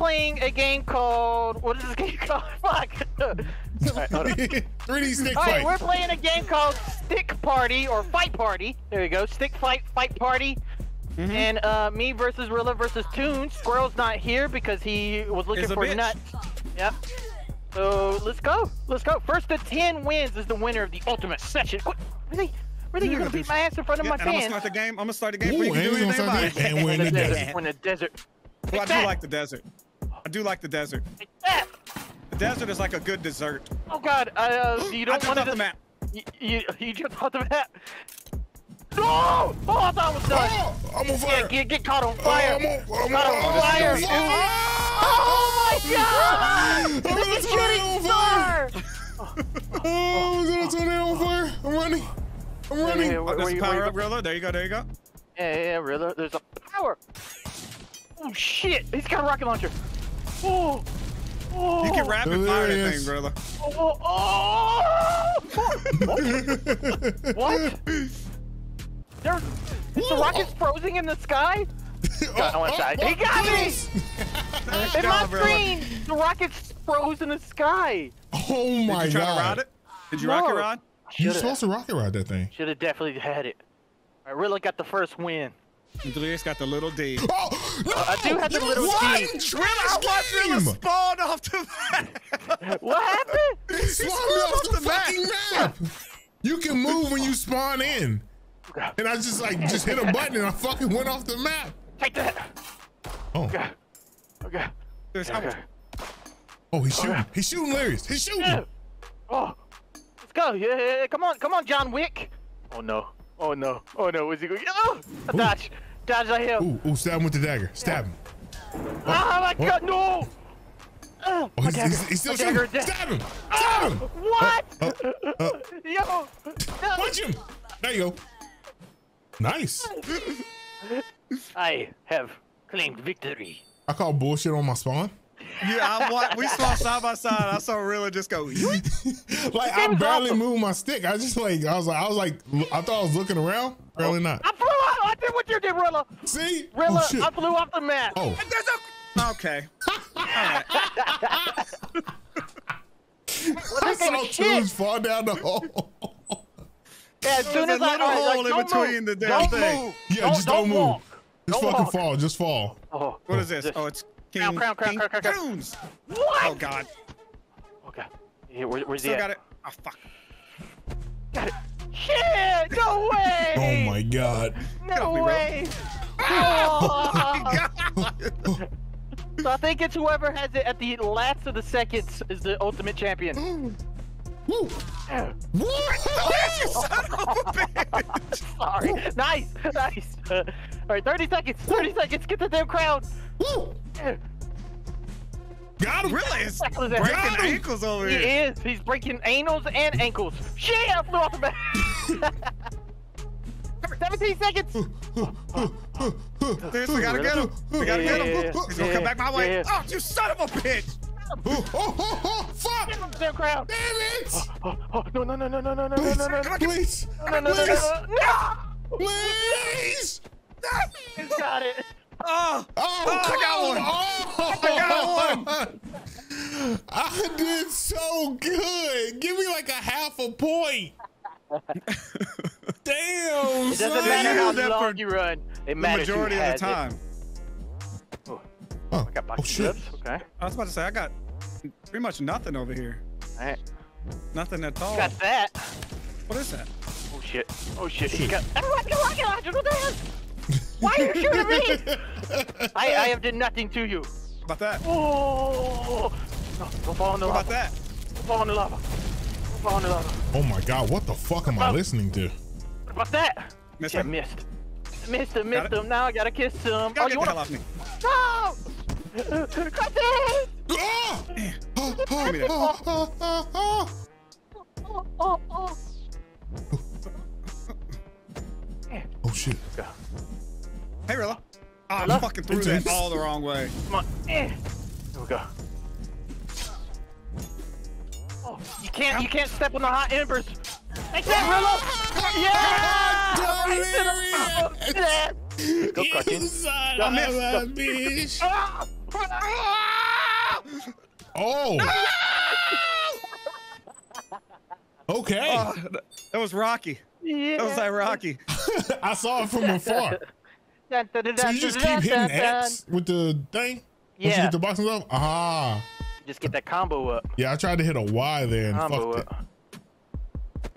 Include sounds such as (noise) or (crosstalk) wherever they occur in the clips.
playing a game called what is this game (laughs) called? Fuck. (laughs) Alright, 3D (laughs) stick All right, fight. we're playing a game called Stick Party or Fight Party. There you go, Stick Fight Fight Party. Mm-hmm. And uh, me versus Rilla versus Toon. Squirrel's not here because he was looking Is a for bitch. nuts. Yep. So let's go. Let's go. First to ten wins is the winner of the ultimate session. What? Really? Really? You're gonna beat my ass in front of Yeah, my and I'm gonna start the game. I'm gonna start the game Ooh, before you can do gonna anything start about the it. game. And we're in the desert. desert. We're in the desert. Well, I do like the desert. I do like the desert. Take. The desert is like a good dessert. Oh God! Uh, (gasps) you don't jumped want off to the map. You, you, you jumped off the map. No! Oh, I thought I was done. Oh, I'm on Yeah, fire. get, get caught on Oh. I'm on, I'm Caught on on fire. (laughs) Oh, Oh my God! I'm Look gonna at shooting on star. Oh, I'm gonna turn it on fire. I'm running. I'm running. Yeah, Oh, where- there's where a you- where power up. Rilla. There you go. There you go. Yeah, yeah, really. There's a power. Oh shit! He's got a rocket launcher. Oh. Oh. You can rapid fire that Hilarious. thing, Rilla. Oh, oh, oh. what? There's (laughs) oh, oh, the rocket's frozen in the sky. Got on one side. He got me! In my screen, the rocket's froze in the sky. Oh my Did you try god. to ride it? Did you No. rocket ride? You're supposed to rocket ride that thing. Should have definitely had it. I really got the first win. Julius got the little D. Oh, no! I do have the little won team. trash Rilla, I watched Rilla game! spawn off the map. (laughs) What happened? He spawned spawned off off the, the fucking map. You can move when you spawn in. And I just like just hit a button and I fucking went off the map. Take that. Oh, Okay. Okay. There's how much- Okay. oh, he's shooting. He's shooting Larry's. He's shooting. Oh. Let's go. Yeah, yeah, yeah. Come on. Come on, John Wick. Oh no. Oh no. Oh no. Where's he going? Oh! I dodge. Dodge I him. Ooh, ooh, stab him with the dagger. Stab him. Oh my oh. god, no! Oh, Oh, he's, he's, he's still shooting. is. Stab him. Oh, Stab him. what? Uh, uh, Yo! No. punch him. There you go. Nice. I have claimed victory. I call bullshit on my spawn. Yeah, I wa- we saw side by side. I saw Rilla just go. (laughs) Like I barely awesome. moved my stick. I just like I was like I was like I thought I was looking around. Barely oh. not. I flew out. I did what you did, Rilla. See? Rilla, oh. I flew off the map. Oh. There's a. Okay. All right. What I (laughs) that saw is fall down the hole. Yeah, as soon There's as a I little all right, hole like, in between move. the damn don't thing. Move. Yeah, don't, just don't, move. walk. Just Don't fucking walk. fall. Just fall. Oh, What is this? This- Oh, it's King. Crown, crown, crown, King crown, crown, crown. Tunes. what? Oh God. Okay. Yeah, where, where's he Still at? got it. Oh fuck. Got it. Shit! No (laughs) oh, way! Oh my god. No off me, bro. way! (laughs) Oh. (laughs) oh god. so I think it's whoever has it at the last of the seconds is the ultimate champion. Woo. Yeah. What? Sorry. Nice, nice. All right, 30 seconds. 30 seconds. Get the damn crowd. Woo. Yeah. Really? It's What was that? breaking Got him. ankles over He here. is. He's breaking anals and ankles. Shit! I flew off the back. 17 seconds. Dude, we gotta get him. We gotta Yeah, get him. yeah, He's gonna come back my way. yeah. Oh, you son of a bitch! Oh, oh, oh, oh, fuck! Get him, damn crowd. Damn it! Oh, oh, no, no, no, no, no, no, no, no, Please, no, no, no, please, no, no, no, no, please, no, no. Please! He's got it. Oh, Oh, oh I got one. on. I got one. I did so good. Give me like a half a point. Damn, It doesn't son. matter how use long for you run. It the matters who majority of the time. Oh. oh, I got oh shit. gloves. Okay. I was about to say I got pretty much nothing over here. All right. Nothing at all. Got that. What is that? Oh shit. Oh shit. (laughs) He got. I don't like rocket launcher. What the hell? Why are you shooting me? (laughs) I, I have done nothing to you. About that? Oh. No, don't fall in the What lava. about that? Don't fall in the lava. Don't fall in the lava. Oh my god, what the fuck am I Oh. listening to? What about that? Missed Yeah, him? missed. Missed him, missed him. Now I gotta kiss him. Gotta oh, get you the wanna? hell off me. No! Cut this! Ah! Ah, Give me that. ah, ah, ah, ah. Oh, oh, oh. Oh shit. Go. Hey, Rilla. Oh, I Rilla? fucking threw It's- that all the wrong way. Come on. Here we go. Oh, you can't, you can't step on the hot embers. Take that, Ah, Rillo! Yeah! Right to the- Yeah! Go, You cartoon. son Go, of miss. a bitch. Ah! (laughs) Ah! Oh. Okay. Oh, that was Rocky. Yeah. That was like Rocky. (laughs) I saw it from afar. Dun, dun, dun, So you just keep hitting dun, dun. X with the thing? Once you Yeah. get the boxing up? Ah. Just get that combo up. Yeah, I tried to hit a Y there and Combo fucked it. up.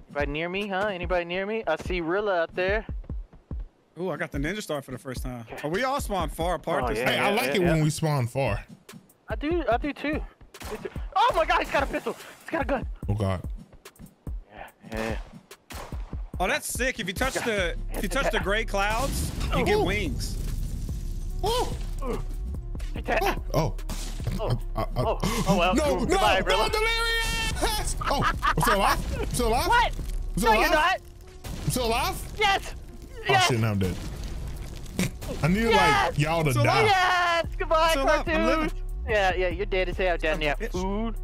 Anybody near me, huh? Anybody near me? I see Rilla out there. Ooh, I got the ninja star for the first time. Oh, we all spawned far apart Oh, this yeah. Hey, I time. like it yeah. when we spawn far. I do, I do too. Too. Oh my god, he's got a pistol. He's got a gun. Oh god. Yeah, yeah. Oh, that's sick. If you touch the if you touch the (laughs) gray clouds, you get Oh. wings. Oh. Oh. Oh. I- I- Oh. Oh, well. No, (gasps) no, Goodbye, no, delirious! Oh, I'm still alive? I'm still alive? What? I'm still No, you're not. I'm still alive? Yes. Oh shit, now I'm dead. I need Yes! like y'all to Still die. alive. Yes. Goodbye, Still up, I'm living. cartoonz. Yeah, yeah, you're dead as hell down there. bitch. Food.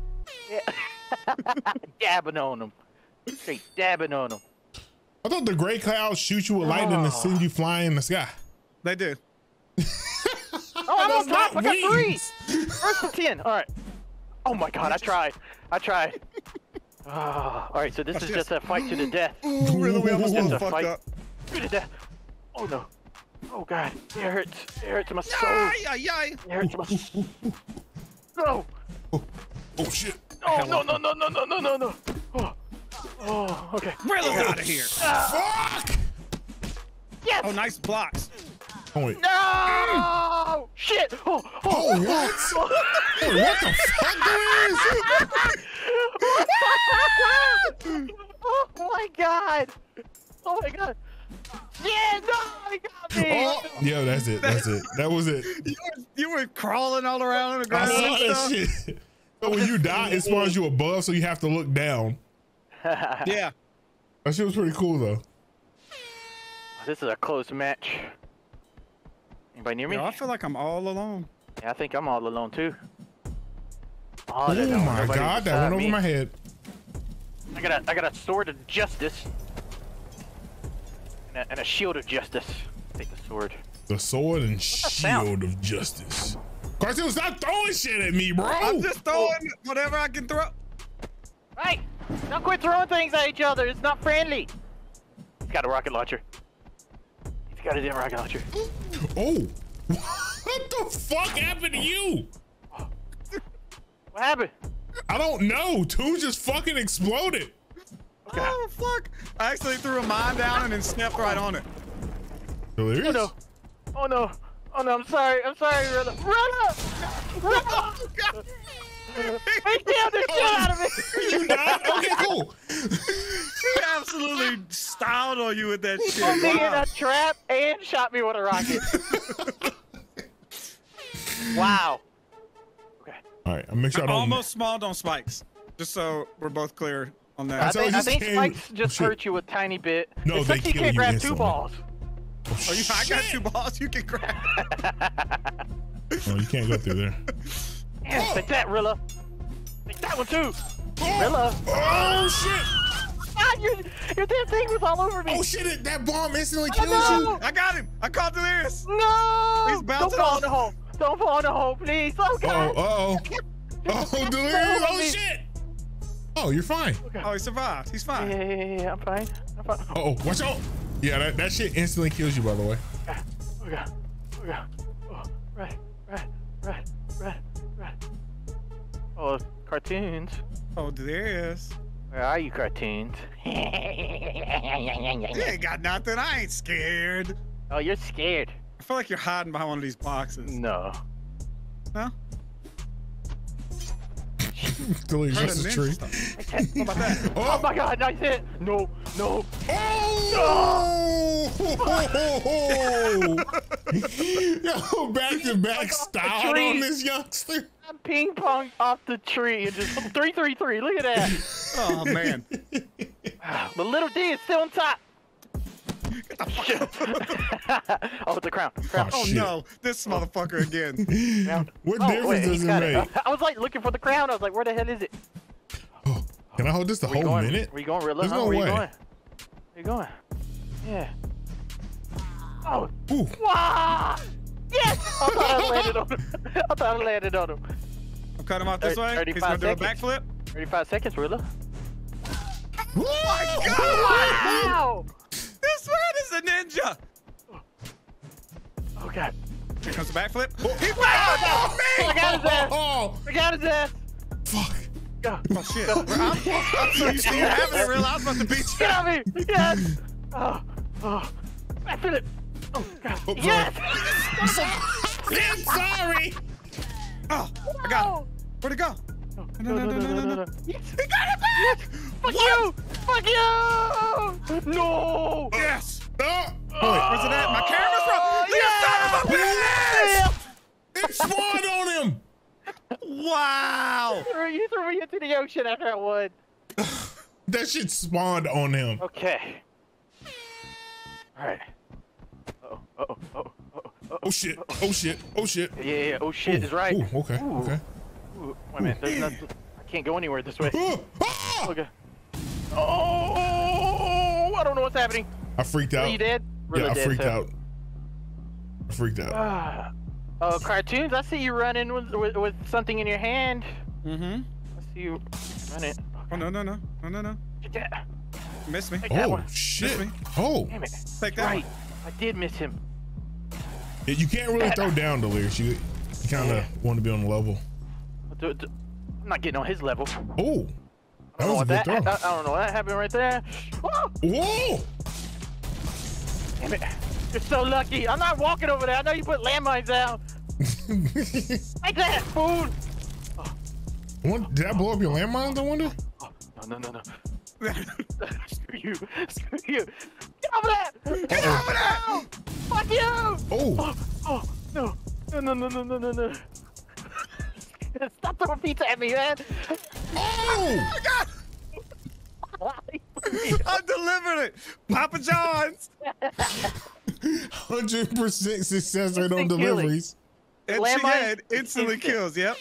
Yeah. (laughs) dabbing on them. Straight dabbing on them. I thought the gray clouds shoot you with lightning and Oh. send you flying in the sky. They do. Oh, I'm on (laughs) That's top. I not got three. First and ten. All right. Oh my god, I tried. I tried. Ah, all right, so this is just a fight to the (laughs) death. Ooh, really? We almost Just a fucked fight. up. To the death. Oh no. Oh god, it hurts. It hurts my soul. Ay, ay, ay. It hurts my. s- (laughs) No. Oh shit. Oh no no no no no no no no. Oh. Oh. Okay. Rilla's out of here. Fuck! Yes. Oh, nice blocks. Oh wait. No! Shit! Oh, Oh, oh, what? Wait, what the fuck, Delirious? (laughs) oh my god! Oh my god! Yeah, no, he got me! Oh, yeah, that's it. That's it. That was it. You were, you were crawling all around on the I saw that stuff. shit. So when you die, it spawns you above, so you have to look down. (laughs) Yeah. That shit was pretty cool though. This is a close match. Anybody near me? Yo, I feel like I'm all alone. Yeah, I think I'm all alone too. Oh, Oh my god, that went over me. my head. I got a, I got a sword of justice. And a, and a shield of justice. Take the sword. The sword and shield of justice. Cartoon, stop throwing shit at me, bro. I'm just throwing whatever I can throw. Hey! Don't quit throwing things at each other. It's not friendly. He's got a rocket launcher. He's got a damn rocket launcher. (gasps) Oh, (laughs) what the fuck happened to you? What happened? I don't know. Two just fucking exploded. Oh fuck! I actually threw a mine down and then snapped right on it. Delirious? Oh no! Oh no! Oh no! I'm sorry! I'm sorry, Rilla! Rilla! (laughs) Oh, Rilla! He stabbed the shit out of me! (laughs) You died? Okay, cool. (laughs) He absolutely styled on you with that He shit. put me in Wow. a trap and shot me with a rocket. (laughs) wow. Okay. All right, I'll make sure I I don't. almost spawned on spikes. Just so we're both clear on I that. So it think, I think came- spikes oh, just shit. hurt you a tiny bit. No, it they sucks you kill can't you grab two instantly. balls. Oh, oh, you, I got two balls. You can grab. No, oh, you can't go through there. Damn, take that, Rilla. Take that one too. Oh, Rilla. oh shit! Ah, your, your damn thing was all over me. Oh shit! It, that bomb instantly Oh, kills no. you. I got him. I caught Delirious. No! He's Don't fall off. in the hole. Don't fall in the hole, please. Oh, Oh, God. uh (laughs) oh. Oh, delirious! Oh shit! Oh, you're fine. Oh, he survived. He's fine. yeah, yeah, yeah, I'm fine. I'm fine. Oh, Oh, watch out! Yeah, that, that shit instantly kills you. By the way. God. Oh, God. Oh, God. Oh, right, right, right. Oh, cartoonz. Oh, Delirious. Where are you, cartoonz? (laughs) You ain't got nothing. I ain't scared. oh, you're scared. I feel like you're hiding behind one of these boxes. No. No? Delirious Heard just a a tree. stuff. Okay. What about that? Oh Oh! my god, nice hit! No, no. Oh! (laughs) (laughs) Yo, back to back Like style on this youngster. I ping pong off the tree and just oh, three, three, three. Look at that. (laughs) Oh, man. (sighs) but little D is still on top. Shit. (laughs) oh, the crown. crown. Oh, oh, Shit. no. This motherfucker again. Crown. (laughs) What Oh, difference wait, does it got make? I was like looking for the crown. I was like, where the hell is it? Oh, can I hold this the Where whole going? minute? Where you going, Rilla? There's huh? no Where you going? Where you going? Yeah. Oh, Ooh. wow! Yes! I thought I landed on him. I thought I landed on him. I'm cutting him off this Thir- way. He's 35 gonna do a seconds. backflip. 35 seconds, Rilla. Oh my god! Wow! This man is a ninja. Oh god. Here comes the backflip. Oh. He backflipped off me. I got his ass! Oh, oh. I got his ass! fuck. Go. Oh shit. I'm, I'm so used to you having it, real. I was about to beat you. Get on me! Yes! Oh, oh. Backflip! Oh god. Oh, yes! I'm sorry. Oh, I got him. Where'd it go? Oh, no, no, no, no, no, no, no. He got it back. Fuck you! Fuck you! No! Yes. No. Oh, Where's it at? My camera's Oh, wrong. You son of a bitch! wait. It spawned on him. Wow. (laughs) You threw- You threw me into the ocean after I won. (sighs) That shit spawned on him. Okay. Alright. Oh, oh, oh, oh, oh, Oh shit. Oh shit. Oh shit. Yeah, yeah, oh shit is right. Ooh, okay. Ooh. Okay. Ooh, wait a minute, there's nothing. I can't go anywhere this way. Oh, (gasps) ah! Okay. Oh, I don't know what's happening. I freaked out. Are out. you dead? Yeah, I dead, freaked so- out. I freaked out. Ah. Oh, cartoonz! I see you running with, with, with something in your hand. Mm-hmm. I see you running. Oh no no no no no no. Get that. Miss me. Take that Oh one. shit. me. Oh, Damn it. Take that. Right. I did miss him. Yeah, you can't really throw down Delirious. You, you kind of Yeah. want to be on the level. I'm not getting on his level. I Oh, that don't know was a good that. I, throw. I don't know what happened right there. Whoa! damn it! You're so lucky. I'm not walking over there. I know you put landmines down. (laughs) Take that, fool! What- Did I blow up your landmines? I wonder. Oh, no, no, no, no. Screw you. Screw you. Get over there! Get Uh-oh. over there! Fuck you! Oh. oh, Oh, no. No, no, no, no, no, no, no. Stop throwing pizza at me, man. oh! oh (laughs) I delivered it. Papa John's. (laughs) Hundred percent success rate on Instant killing. deliveries. And she Landmine had instantly kills. Yep.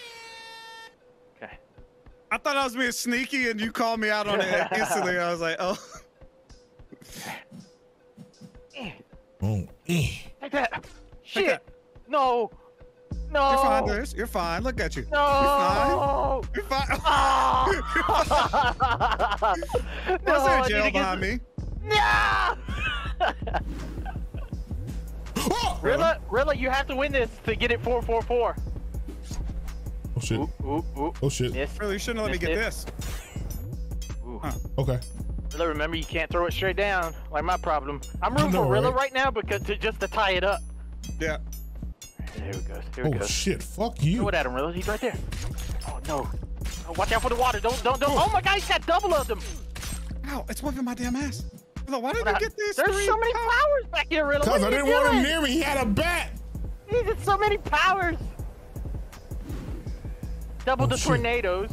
Okay. I thought I was being sneaky, and you called me out on it (laughs) instantly. I was like, oh. Oh, eh. Take that. Shit. that. No. No. You're fine, Liz. You're fine. Look at you. No. You're fine. You're fine. (laughs) (laughs) Oh. Was there I a need jail to get me? No. Oh! Rilla, Rilla, you have to win this to get it 444. Oh shit. Ooh, ooh, ooh. Oh shit. Miss. Really, you shouldn't let me get it. this. Ooh. Huh. Okay. Rilla, remember you can't throw it straight down, like my problem. I'm rooting know, for Rilla right? right now because to, just to tie it up. Yeah. Here we go. Here we Oh go. shit. Fuck Throw you. it at him, Rilla. He's right there. Oh no. Oh, watch out for the water. Don't, don't, don't. Oh my God, he's got double of them. Ow, it's wiping my damn ass. Rilla, Why did What you hap- get these There's so many powers back here, Rilla. Cause What I are you didn't want him near me. He had a bat. He's got so many powers. Double Oh, the shit. tornadoes.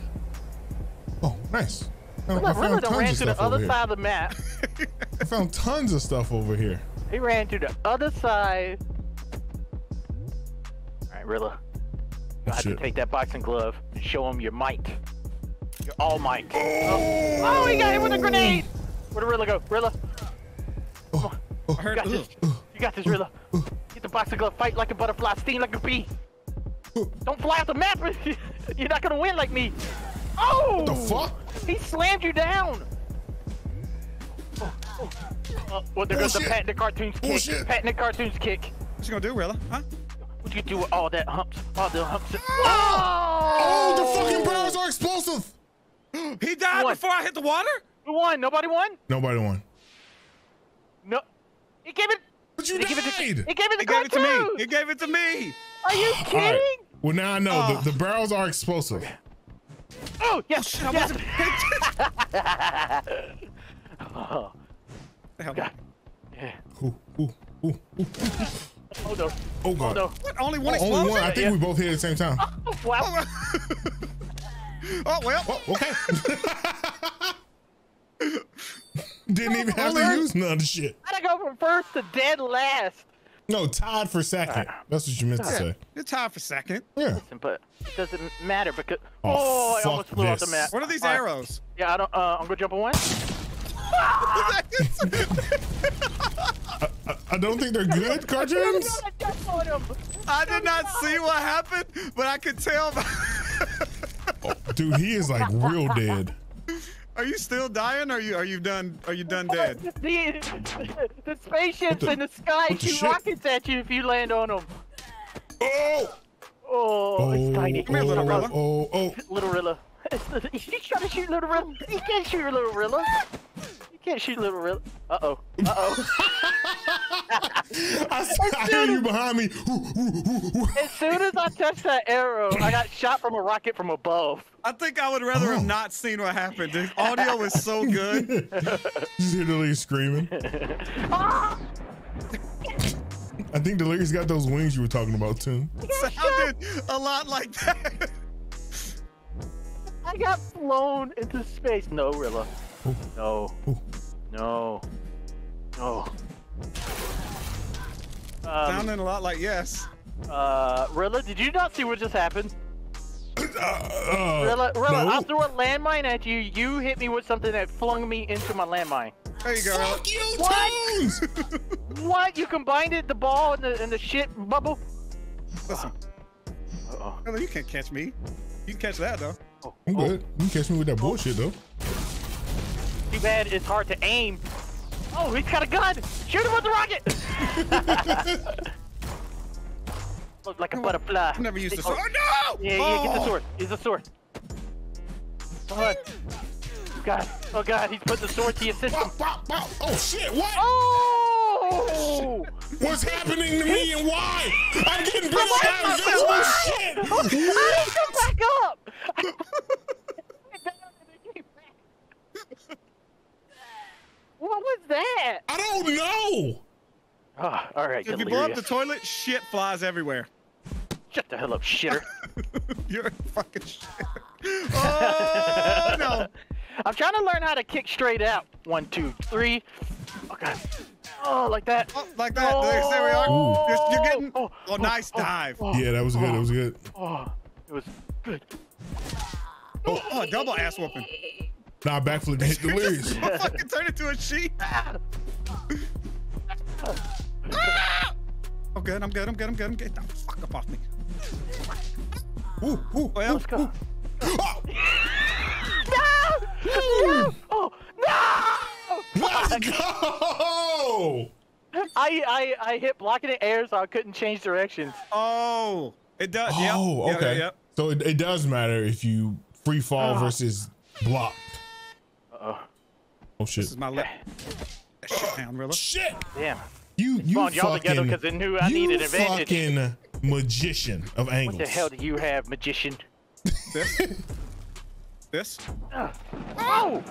Oh, nice. I, I Rilla, Rilla found done tons ran of to the stuff over other here. side of the map. (laughs) I found tons of stuff over here. He ran to the other side. All right, Rilla. You have to take that boxing glove and show him your might. Your all might. Oh! oh! Oh, he got hit with a grenade. Where'd Rilla go? Rilla, Oh, oh. I oh, you heard. got this. You got this, oh. Rilla. Get the boxing glove. Fight like a butterfly. Sting like a bee. Don't fly off the map. (laughs) You're not gonna win like me. Oh! the fuck? He slammed you down. Oh, oh. Uh, well, there goes the Bullshit. Pat the Cartoonz kick. Bullshit. Pat the Cartoonz kick. What you gonna do, Rilla? Huh? What you do with all that humps? All the humps. Oh, the fucking barrels are explosive. (gasps) He died What? before I hit the water? Who won? Nobody won? Nobody won. No. He gave it. But you He gave it. To, he gave it He to gave it to me. He gave it to me. Are you kidding? Well, now I know Oh. the, the barrels are explosive. Oh yes. Shit, I yes. wasn't. oh, The hell? God. Yeah. Ooh, ooh, ooh, ooh. Oh no. Oh Oh god. no. What? Only one Oh, explosion? only one. I think Yeah. we both hit at the same time. Oh, wow. oh, (laughs) oh well. Oh, okay. (laughs) (laughs) Didn't even have to Only- use none of the shit. How'd I go from first to dead last? No, tied for second. That's what you meant to say. You're tied for second. Yeah. But it doesn't matter because. Oh, Oh, I fuck almost flew off the this. map. What are these All right. arrows? Yeah, I don't. Uh, I'm gonna jump on one. (laughs) I, I don't think they're good cartoonz. (laughs) I jumped on him. I did not (laughs) see what happened, but I could tell. By Dude, he is like real dead. Are you still dying? Or are you are you done? Are you done dead? (laughs) The, the spaceships the- in the sky shoot shit? rockets at you if you land on them. Oh! Oh, Oh, it's oh, tiny. here, little oh, brother. oh, oh. Little Rilla. He's trying to shoot Little Rilla. You can't shoot Little Rilla. You can't shoot Little Rilla. Uh oh. Uh oh. (laughs) I, I hear you behind me. Ooh, ooh, ooh, ooh. as soon as I touched that arrow, I got shot from a rocket from above. I think I would rather Oh. have not seen what happened. The audio was so good. (laughs) Literally screaming. Ah! (laughs) I think Delirious got those wings you were talking about too. Sounded a lot like that. I got flown into space. No, Rilla. Oh. No. Oh. No. No. Um, Sounding a lot like yes. uh, Rilla, did you not see what just happened? Uh, uh, Rilla, Rilla, no. I threw a landmine at you. You hit me with something that flung me into my landmine. There you go. Fuck you, What? Tones! (laughs) What? You combined it, the ball and the and the shit bubble? Listen, Uh-oh. Ella, you can't catch me. You can catch that though. Oh, I'm oh, good. You can catch me with that bullshit though. Too bad it's hard to aim. Oh, he's got a gun! Shoot him with the rocket! (laughs) Look like a butterfly. I've never used the Oh, sword. Oh, no! Yeah, yeah, get the Oh! sword. Use the sword. Come on. God. Oh god, he's put the sword to your system. Pop, pop. Oh shit! What? Oh! What's happening to me and why? I'm getting What? by invisible shit. How did he come back up? (laughs) what was that? I don't know. Oh, all right, If you blow up the toilet, shit flies everywhere. Shut the hell up, shitter. (laughs) You're a fucking shit. (laughs) Oh no! I'm trying to learn how to kick straight out. One, two, three. Oh god. Oh, like that. Oh, like that. There, there we are. Oh. You're, you're getting. Oh, Oh, oh nice oh, dive. Oh, Yeah, that was good. That was good. oh, oh. it was good. Oh, oh, a double ass whooping. Nah, backflip to hit delirious. (laughs) I fucking turned into a sheep. I'm good. I'm good. I'm good. I'm good. I'm good. Get the fuck up off me. Ooh, ooh. Well, Let's go. Ah, No! No! Oh, no! let's go. I, I, I hit blocking the air so I couldn't change directions. oh, it does. Oh, yep. Yep, okay. Yep. So it, it does matter if you free fall Ah. versus blocked. Uh-oh. Oh shit. This is my left. Shit down, Rilla. Oh, shit. Damn. You you Spawned y'all together fucking 'cause it knew I you needed advantage. fucking magician of angles. What the hell do you have, magician? This. This. Ah. Oh!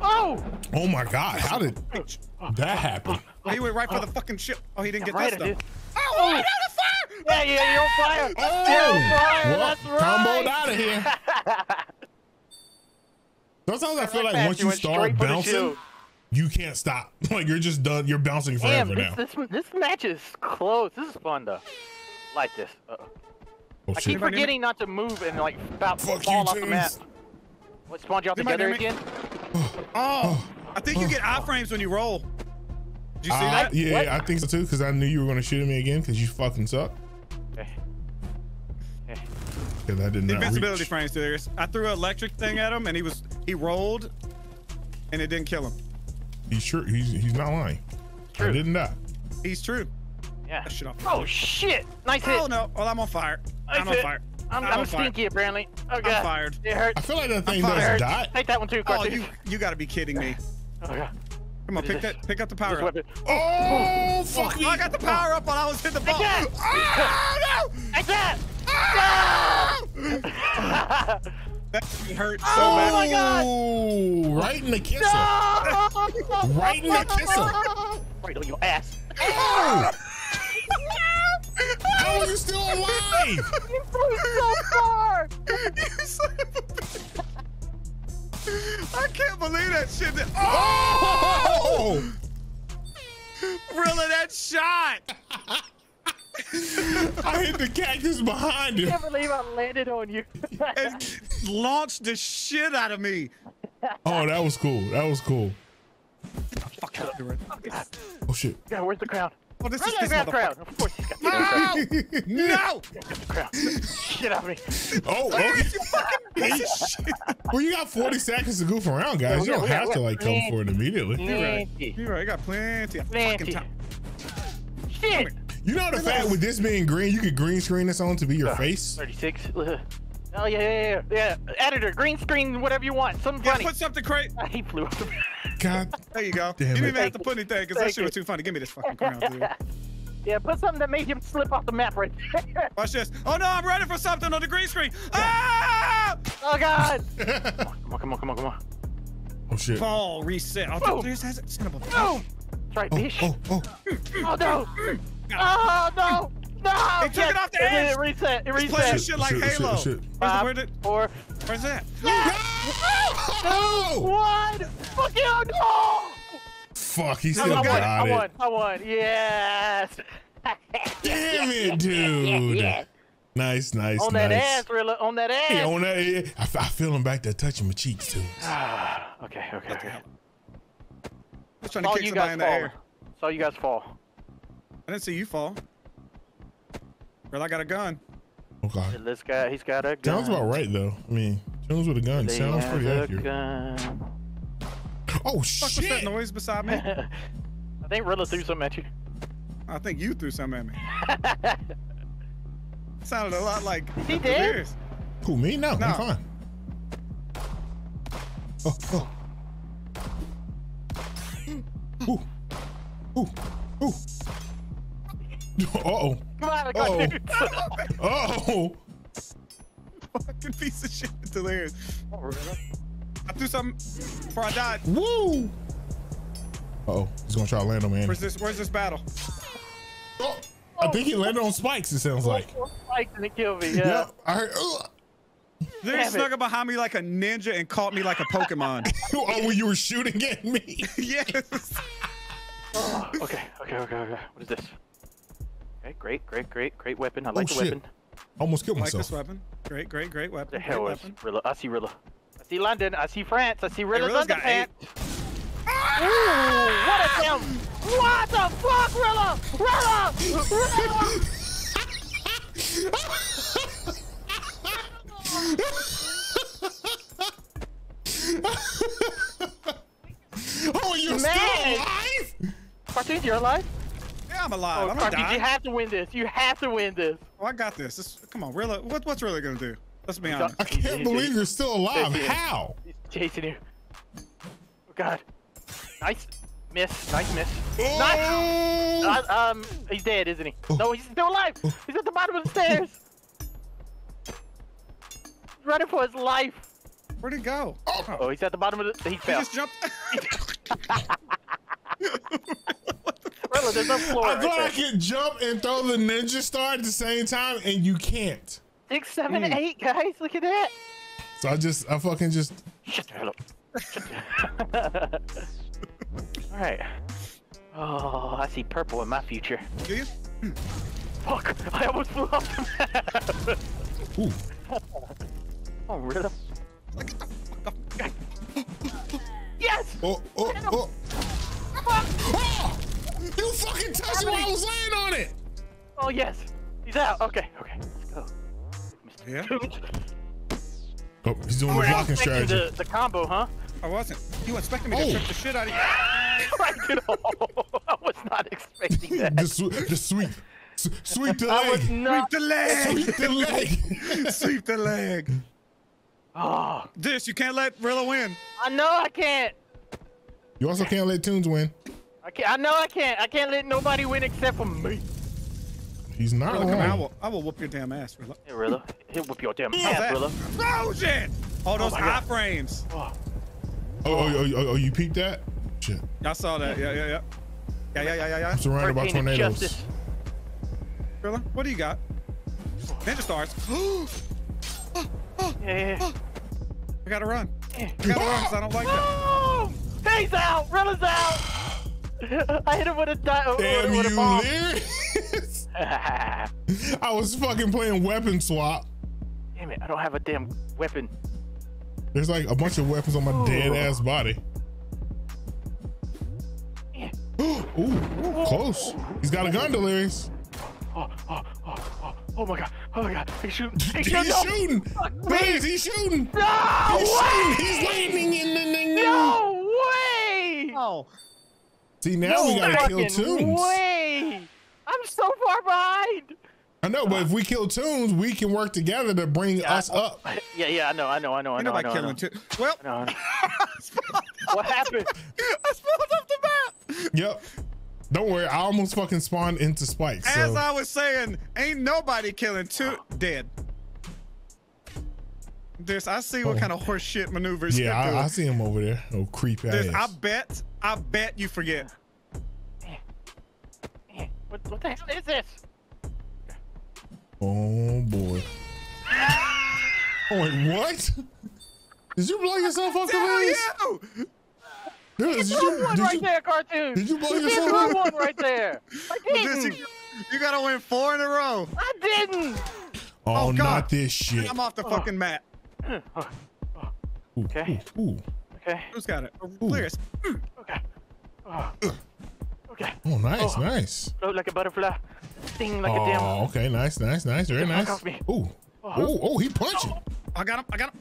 Oh! Oh my god, how did that happen? Oh, he went right for the fucking ship. Oh, he didn't get right, that stuff. Oh, oh, no, the fire! Yeah, yeah, you're on fire! Oh, You're on fire, well, that's right! comboed out of here. (laughs) Sometimes I feel like Fast, once you went start straight for the bouncing, you can't stop. (laughs) Like you're just done. You're bouncing Damn, forever now. this, this, this match is close. This is fun, though. Like this. Uh-oh. Oh I shit. keep forgetting not to move and, like, about Fuck fall you, off the map. James. What, spawned y'all Am together again? (sighs) Oh, I think you (sighs) get iframes when you roll. Did you see Uh, that? yeah, What? I think so too. Because I knew you were gonna shoot at me again. Because you fucking suck. Okay. Okay. Because I did not Invincibility reach. frames, dude. I threw an electric thing at him, and he was he rolled, and it didn't kill him. He's true. He's he's not lying. I True. didn't die. He's true. Yeah. Shit off. Oh, shit! Nice hit! Oh no! Well, I'm on fire. Nice I'm on fire. I'm, I'm I'm, on fire. stinky, apparently. Oh, God. fired. It hurts. I feel like that thing does die. Take that one, too, Oh, you you gotta be kidding me. Oh, God. Come on, pick that, pick up the power up. weapon. Oh, oh fuck me! I got the power up while I was hitting the ball. that! Oh Take that! No! That hurt so Oh, bad. my God! Oh, right in the kisser. No! Right in the kisser. Right on your ass. Oh! How are you still alive? (laughs) You flew so far! You son of a bitch. I can't believe that shit. That, Oh! oh! Rilla, that shot. (laughs) (laughs) I hit the cactus behind I can't believe I landed on you. (laughs) And launched the shit out of me. Oh, that was cool. That was cool. Fuck out of it. Oh shit. Yeah, where's the crowd? Oh, this is Rilla this got crown. Of course he's got the crown. (laughs) No! No! crown. Get off me. Oh, Look at okay. you fucking piece of shit. Well, you got 40 seconds to goof around, guys. You Yeah, don't yeah, have to like come for it immediately. You're right. You're right. You got plenty of fucking time. Shit. You know the fact with this being green, you could green screen this on to be your face. 36. (laughs) Oh, yeah, yeah, yeah, yeah. Editor, green screen, whatever you want. Something Yeah, funny. put something crazy. (laughs) he flew up. God. (laughs) There you go. Damn you didn't even have to put anything because that shit was too funny. Give me this fucking crown, dude. yeah, put something that made him slip off the map right there. Watch this. Oh no, I'm running for something on the green screen. Ah! oh, God. Come on, come on, come on, come on. Oh shit. Oh, Fall, reset. Oh, Boom. there's has son of a Boom. That's right, bitch. oh, oh. Oh, no. Oh, no. No. It took it off the It- edge. It reset. It It's playing reset. shit like Shit, shit, Halo. shit. Where's, the, Five, where did, four. where's that? Oh! One. Fuck you. No. Fuck, he I still won. got I it. won. I won. Yes. Damn it, (laughs) dude. Yes. Nice, nice, On nice. that ass, Rilla. On that ass. Yeah, on that, yeah. I, f- I feel him back there touching my cheeks too. Ah, okay, okay, okay. Just trying to kick somebody in the fall. air. Saw you guys fall. I didn't see you fall. Well, I got a gun. Okay. This guy, he's got a gun. Sounds about right though. I mean, tunes with a gun He sounds pretty a accurate. gun. Oh Fuck was that noise beside me? (laughs) I think Rilla threw something at you. I think you threw something at me. (laughs) sounded a lot like He the did? Bears. Who me? No, No. I'm fine. Oh, oh. (laughs) Ooh, ooh, ooh. Uh-oh. Come on, I got Uh-oh. you. Uh-oh. Fucking piece of shit. It's hilarious. Oh, Rilla. I threw something before I died. Woo! Uh-oh. He's gonna try to land on me. Where's this? Where's this battle? Oh, I think he landed on spikes, it sounds like. Four spikes and it killed me. Yeah. Yep. I heard. Ugh. They Damn it. snuck up behind me like a ninja and caught me like a Pokemon. (laughs) Oh, when you were shooting at me. (laughs) yes. Oh, okay, okay, okay, okay. What is this? Okay, great, great, great, great weapon. I like the Oh, shit. weapon. Almost killed I like myself. this weapon. Great, great, great weapon. The great hell is weapon. Rilla? I see Rilla. I see London. I see France. I see Rilla's Rilla's got underpants. Ooh, what a damn! What the fuck, Rilla? Rilla! Rilla! (laughs) Oh, you're Man. still alive? Cartoonz, you're alive? Yeah, I'm alive. Oh, I'm gonna Cartoonz, you have to win this. You have to win this. Oh, I got this. this come on, Rilla. What, what's Rilla gonna do? Let's be honest. I can't believe you're still alive. Yeah. How? He's chasing you. Oh God. Nice miss. Nice miss. Oh! Nice. Uh, um, he's dead, isn't he? No, he's still alive. He's at the bottom of the stairs. He's running for his life. Where'd he go? Oh. Oh, he's at the bottom of the. He He fell. just jumped. (laughs) (laughs) (laughs) Rilla, there's no floor. I right thought I there. could jump and throw the ninja star at the same time, and you can't. Six, seven, Hmm. eight, guys. Look at that. So I just, I fucking just. Shut the hell up. (laughs) All right. Oh, I see purple in my future. Do you? Fuck! I almost flew off the map. Ooh. (laughs) oh, Rilla. (laughs) Yes! Oh, oh, oh. Oh! You fucking touched me while I was laying on it. Oh yes, he's out. Okay, okay, let's go. Yeah. Toons. Oh, he's doing oh, the We're blocking expecting strategy. The, the combo, huh? I wasn't. You expected me to trip the shit out of you. Right, you know, I was not expecting (laughs) that. The, sw- the sweep. S- sweep the I was leg. not. Sweep the leg. Sweep the leg. (laughs) Sweep the leg. Oh, This, you can't let Rilla win. I know I can't. You also can't let Tunes win. I can't. I know I can't. I can't let nobody win except for me. He's not Rilla, come on. I will, I will whoop your damn ass, Rilla. Hey, Rilla, he'll whoop your damn How's ass, that? Rilla. Explosion! All those oh my God. iframes. Oh, Oh, oh, oh, oh, oh, you peeped that? Shit. I saw that. Yeah, yeah, yeah. Yeah, yeah, yeah, yeah, yeah. I'm surrounded by tornadoes. Rilla, what do you got? Ninja stars. (gasps) Yeah, yeah, yeah. I gotta run. I gotta run because I don't like that. Boom! He's out. Rilla's out. (laughs) I hit him with a di- Damn with you, bomb. (laughs) I was fucking playing weapon swap. Damn it! I don't have a damn weapon. There's like a bunch of weapons on my dead ass body. Yeah. (gasps) Ooh, close. He's got a gun, Delirious. Oh, oh, oh, oh, oh my god. Oh my god. He's shooting. (laughs) He's He's shooting. No. shooting. Delirious, he's shooting. No He's way. shooting. He's landing in the No way. Oh, See, now no we gotta kill fucking Tunes. way. I'm so far behind. I know, but if we kill Tunes, we can work together to bring us up. (laughs) Yeah, yeah, I know, I know, I know, I know, I nobody know. I know. killing two. Well, I know, I know. (laughs) What happened? (laughs) I spawned off the map. Yep. Don't worry, I almost fucking spawned into spikes. As So. I was saying, ain't nobody killing two dead. This I see what Oh. kind of horse shit maneuvers. Yeah, I, I see him over there. Oh, creep This, I bet, I bet you forget. What, what the hell is this? Oh boy. oh wait, what? Did you blow yourself up, Hell Delirious? you! Did, did Blue you, one did right you, there, cartoon. did you blow did yourself blue up? one right there. I (laughs) didn't. you, you gotta win four in a row. I didn't. Oh, Oh, God. not this shit. I'm off the oh. fucking map. Ooh, Okay. Ooh, ooh. Okay. Who's got it? Lyris. Okay. Oh. Okay. Oh, nice, Oh. nice. Float like a butterfly. Sting like a Oh, damn. okay, nice, nice, nice, very nice. fuck off me. Ooh, oh, oh, he punching. I got him. I got him.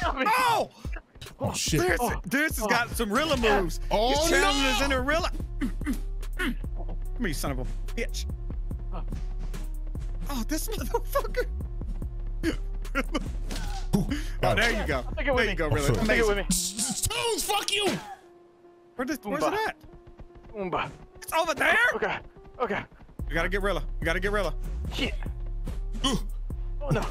Damn it. Oh! Oh shit. This, Oh. this has got some Rilla moves. Oh, His challenge is no. in a Rilla. Come here, you son of a bitch. Uh. Oh, this motherfucker. (laughs) Ooh, Oh, there you go. Take it with There me. you go, Rilla. sorry. Take it with me. Tones, fuck you. Where this, where's it at? Oomba. It's over there. Okay. Okay. You gotta get Rilla. You gotta get Rilla. Shit. Ooh. Oh no.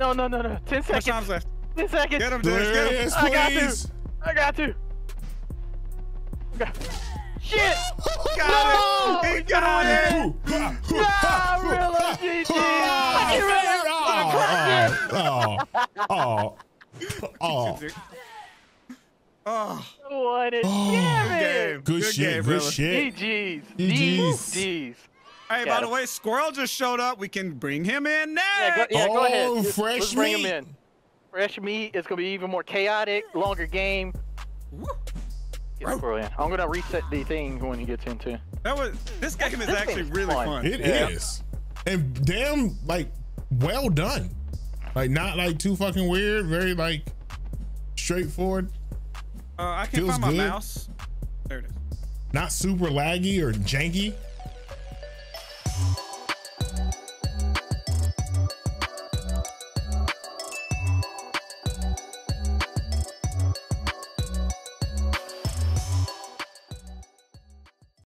No, no, no, no. Ten How much seconds. time's left? Ten seconds. Get him, Darius. Get him. Yes, I got please. to. I got to. Okay. Shit. (laughs) Got No! it. He got it. Ooh, ooh, No, ooh, Rilla, ah, GG. Fucking Oh, oh, oh, oh. Oh, What a Oh. damn good it. game. Good, shit, game, good Rilla. shit. GG's. GG's. GG's. Hey, Yeah. by the way, Squirrel just showed up. We can bring him in now. Yeah, go, yeah, go ahead. Oh, Let's- fresh let's bring meat. him in. Fresh meat. It's gonna be even more chaotic, longer game. Woo. Get Squirrel in. I'm gonna reset the thing when he gets into. That was this game is This actually game's really fun. fun. It is, Yeah. and damn, like well done. Like not like too fucking weird. Very like straightforward. Uh, I can't Feels find my good. mouse. There it is. Not super laggy or janky.